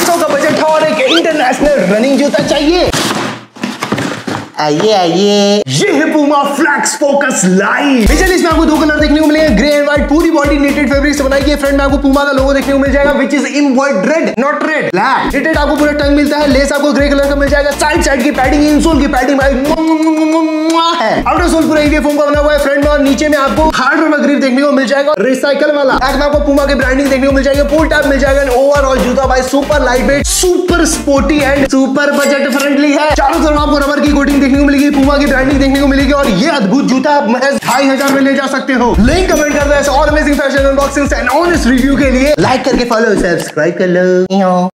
सौ का बजट है और एक इंटरनेशनल रनिंग जूता चाहिए। आइए आइए। ये है Puma Flex focus light basically इसमें आपको दो कलर देखने को मिलेंगे ग्रे एंड व्हाइट पूरी बॉडी नेटेड फैब्रिक से बनाई गई फ्रंट में आपको पूमा का लोगो देखने को मिल जाएगा which is embroidered red not red black netted आपको पूरा टंग मिलता है लेस आपको ग्रे कलर का मिल जाएगा। साइड साइड की पैडिंग इनसोल की पैडिंग सोल पूरा का बना हुआ है फ्रंट और नीचे में आपको हार्ड देखने को मिल जाएगा रिसाइकल वाला। में आपको पूमा की ब्रांडिंग देखने को मिल जाएगी मिल जाएगा ओवरऑल जूता भाई super light weight super sporty and super budget friendly है। चारों तरफ़ आपको रबर की कोटिंग देखने को मिलेगी पूमा की ब्रांडिंग देखने को मिलेगी, और ये अद्भुत जूता आप महज ढाई हज़ार में ले जा सकते हो। लिंक कमेंट कर दो और amazing fashion unboxing and honest review के लिए। लाइक करके फॉलो सब्सक्राइब कर लो।